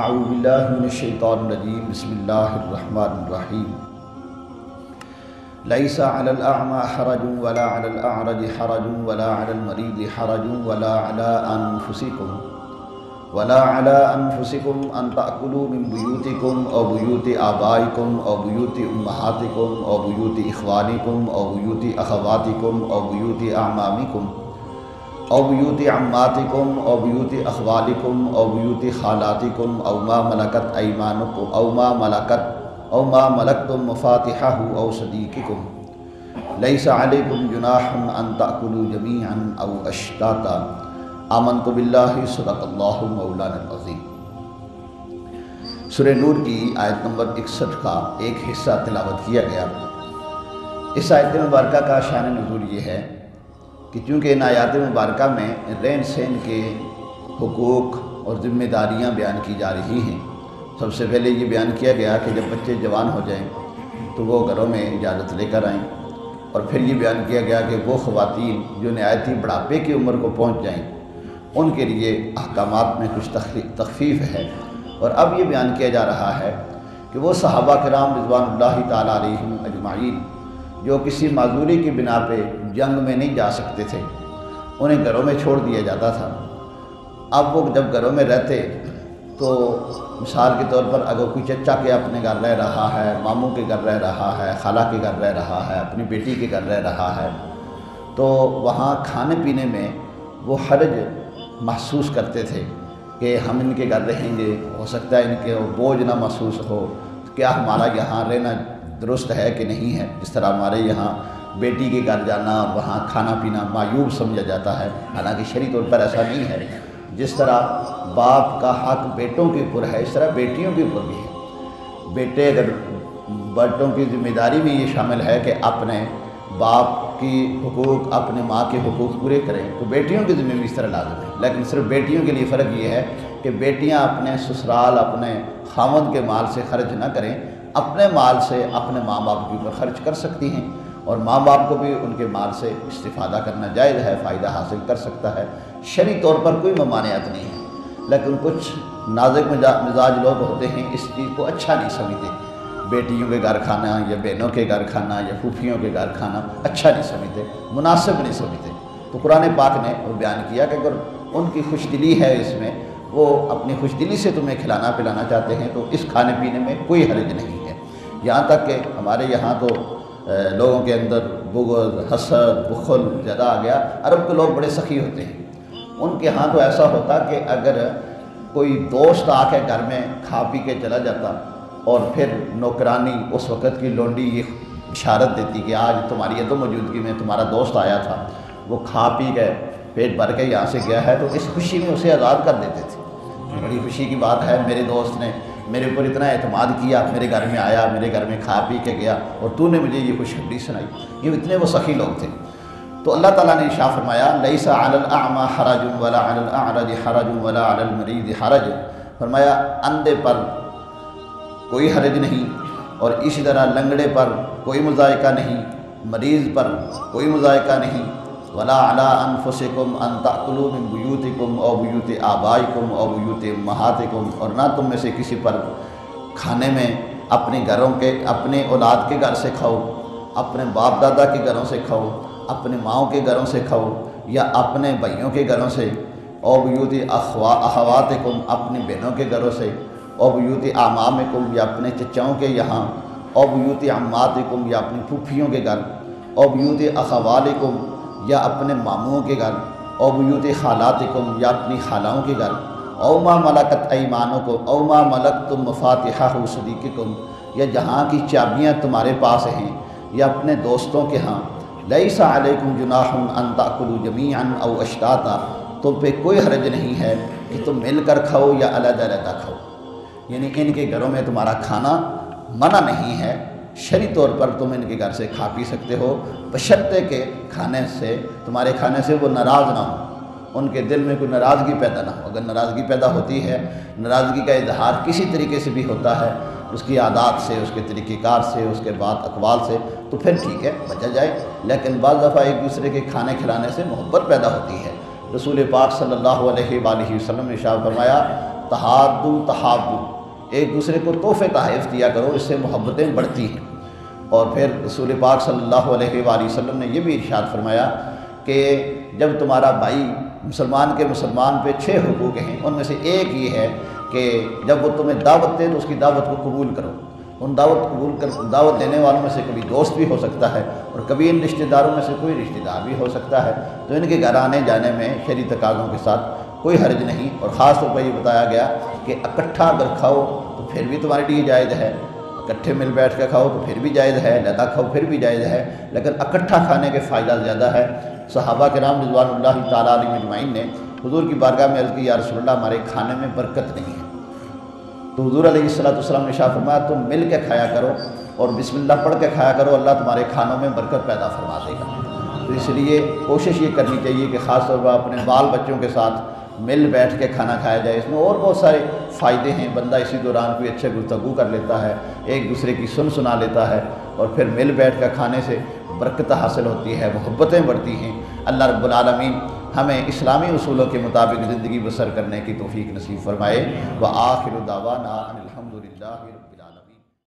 आऊबिल्लाशैतानरजीम बसमीम लईसा अलमा हरज वला अलरज हरज वला अलमरीद हरज वला अनफुसिकुम वला अला अनफुसिकुम अन ताकुलू मिन बुयूतिकुम और बुयूत आबाइकुम और बुयूत उम्महातिकुम और बुयूत इखवानिकुम और बुयूत अखवातिकुम और बुयूत अमामिकुम और बुयूत अम्मातिकुम बुयूत अखवालिकुम बुयूत खालातिकुम अवमा मलकत ऐमानुकुम अवमा मलकत अवमा मलक तुम मफातिहा औ सदीकुम लईसा अलैकुम जुनाहन अन औ अशताता। आमन तो बिल्लाहि, सदक़ल्लाहु सुर नूर की आयत नंबर इकसठ का एक हिस्सा तिलावत किया गया। इस आयत मुबारक का शान नजूल ये है कि चूँकि इन आयात मुबारक में रहन सहन के हकूक़ और ज़िम्मेदारियाँ बयान की जा रही हैं, सबसे पहले ये बयान किया गया कि जब बच्चे जवान हो जाएँ तो वो घरों में इजाज़त लेकर आएँ और फिर ये बयान किया गया कि वो ख़वातीन जो नहायती बुढ़ापे की उम्र को पहुँच जाएँ, उनके लिए अहकाम में कुछ तखफीफ है। और अब ये बयान किया जा रहा है कि वो सहाबा कराम रिजवान अजमाइन जो किसी माजूरी की बिना पे जंग में नहीं जा सकते थे, उन्हें घरों में छोड़ दिया जाता था। अब वो जब घरों में रहते तो मिसाल के तौर पर अगर कोई चचा के अपने घर रह रहा है, मामू के घर रह रहा है, खाला के घर रह रहा है, अपनी बेटी के घर रह रहा है तो वहाँ खाने पीने में वो हर्ज महसूस करते थे कि हम इनके घर रहेंगे, हो सकता है इनके बोझ ना महसूस हो तो क्या हमारा यहाँ रहना दुरुस्त है कि नहीं है? जिस तरह हमारे यहाँ बेटी के घर जाना और वहाँ खाना पीना मायूब समझा जाता है। हालाँकि शरी तौर पर ऐसा नहीं है। जिस तरह बाप का हक बेटों के ऊपर है, इस तरह बेटियों के ऊपर भी है। बेटे अगर बेटों की ज़िम्मेदारी में ये शामिल है कि अपने बाप की हकूक़, अपने माँ के हकूक़ पूरे करें तो बेटियों की ज़िम्मे भी इस तरह लाजम है। लेकिन सिर्फ़ बेटियों के लिए फ़र्क ये है कि बेटियाँ अपने ससुराल, अपने खामद के माल से खर्च ना करें। अपने माल से अपने माँ बाप के ऊपर खर्च कर सकती हैं और माँ बाप को भी उनके माल से इस्तीफ़ादा करना जायज़ है, फ़ायदा हासिल कर सकता है। शरी तौर पर कोई ममानियत नहीं है, लेकिन कुछ नाजुक मिजाज लोग होते हैं, इस चीज़ को अच्छा नहीं समझते। बेटियों के घर खाना या बहनों के घर खाना या फूफियों के घर खाना अच्छा नहीं समझते, मुनासिब नहीं समझते। तो कुरान पाक ने वो बयान किया कि अगर उनकी खुश दिली है इसमें, वो अपनी खुश दिली से तुम्हें खिलाना पिलाना चाहते हैं तो इस खाने पीने में कोई हर्ज नहीं। यहाँ तक कि हमारे यहाँ तो लोगों के अंदर बुगल, हसद, बुखल ज़्यादा आ गया। अरब के लोग बड़े सखी होते हैं। उनके यहाँ तो ऐसा होता कि अगर कोई दोस्त आके घर में खा पी के चला जाता और फिर नौकरानी उस वक़्त की लोंडी ये इशारत देती कि आज तुम्हारी ये तो मौजूदगी में तुम्हारा दोस्त आया था। वो खा पी गए पेट भर के यहाँ से गया है तो इस खुशी में उसे आज़ाद कर देते थे। बड़ी खुशी की बात है, मेरे दोस्त ने मेरे ऊपर इतना अतमाद किया, मेरे घर में आया, मेरे घर में खा पी के गया और तूने मुझे ये खुशखबरी सुनाई ये इतने वो सखी लोग थे। तो अल्लाह ताला ने शाह फरमाया लई लईसा अलमा हराज वला अरज हरज वला मरीज़ हरज फरमाया, अंधे पर कोई हरज नहीं और इसी तरह लंगड़े पर कोई मुजायका नहीं, मरीज़ पर कोई मुजायका नहीं वला अला अनफुसकुम अन ताकुलुम बुयूतिकुम और बुयूत आबाइकुम और महातिकुम और ना तुम में से किसी पर खाने में अपने घरों के अपने औलाद के घर से खाओ अपने बाप दादा के घरों से खाओ अपने माओ के घरों से खाओ या अपने भाइयों के घरों से और बुयूत अखवा अखवातकुम अपनी बहनों के घरों से और बुयूत आमामकुम या अपने चचाओं के यहाँ और बुयूत अम्मातकुम या अपनी फूफियों के घर और बुयूत अखवालकुम या अपने मामुओं के घर और बुयूत खालातकुम या अपनी खालाओं के घर। ओमा मलकत ईमानों को ओमा मलक तुम मफातहा सदीकुम या जहाँ की चाबियाँ तुम्हारे पास हैं, या अपने दोस्तों के यहाँ। लईसा अलैकुम जुनाहन अनताकुलू जमी अन अव तुम पे कोई हरज नहीं है कि तुम मिलकर खाओ या अलग अलग खाओ। यानी इनके घरों में तुम्हारा खाना मना नहीं है। शरी तौर पर तुम इनके घर से खा पी सकते हो। बशर्ते के खाने से, तुम्हारे खाने से वो नाराज़ ना हो। उनके दिल में कोई नाराज़गी पैदा ना हो। अगर नाराज़गी पैदा होती है, नाराज़गी का इजहार किसी तरीके से भी होता है, उसकी आदात से, उसके तरीक़ेकार से, उसके बाद अकबाल से तो फिर ठीक है, बचा जाए। लेकिन बज़ दफ़ा एक दूसरे के खाने खिलाने से मोहब्बत पैदा होती है। रसूल पाक सल्लल्लाहु अलैहि वसल्लम ने शाह फरमाया तहादु तहाबु एक दूसरे को तोहफ़े तहफ़ दिया करो, इससे मोहब्बतें बढ़ती हैं। और फिर रसूल पाक सल्लल्लाहु अलैहि वसल्लम ने यह भी इरशाद फरमाया कि जब तुम्हारा भाई मुसलमान के मुसलमान पे छः हकूक़ हैं, उनमें से एक ये है कि जब वो तुम्हें दावत दे तो उसकी दावत को कबूल करो। उन दावत कबूल कर, दावत देने वालों में से कभी दोस्त भी हो सकता है और कभी इन रिश्तेदारों में से कोई रिश्तेदार भी हो सकता है। तो इनके घर आने जाने में शरी तकाज़ों के साथ कोई हर्ज नहीं और ख़ास तौर पर ये बताया गया कि इकट्ठा अगर खाओ तो फिर भी तुम्हारे लिए जायज़ है। इकट्ठे मिल बैठ कर खाओ तो फिर भी जायज़ है। लदा खाओ, फिर भी जायज़ है। लेकिन इकट्ठा खाने के फ़ायदा ज़्यादा है। सहाबा के नाम रिजवान तजमाइन ने हजूर की बारगाह में अर्ज़ की, या रसोल्ला हमारे खाने में बरकत नहीं है। तो हजूर सलाम ने शाह फरमाया, तुम मिल के खाया करो और बिस्मिल्लाह पढ़ के खाया करो, अल्लाह तुम्हारे खानों में बरकत पैदा फरमा देगा। तो इसलिए कोशिश ये करनी चाहिए कि ख़ास तौर पर अपने बाल बच्चों के साथ मिल बैठ के खाना खाया जाए, इसमें और बहुत सारे फ़ायदे हैं। बंदा इसी दौरान कोई अच्छे गुफ्तु कर लेता है, एक दूसरे की सुन सुना लेता है और फिर मिल बैठ कर खाने से बरकत हासिल होती है, मोहब्बतें बढ़ती हैं। अल्लाह रब्बुल हमें इस्लामी असूलों के मुताबिक ज़िंदगी बसर करने की तोफ़ी नसीब फरमाए। व आखिर दावा ना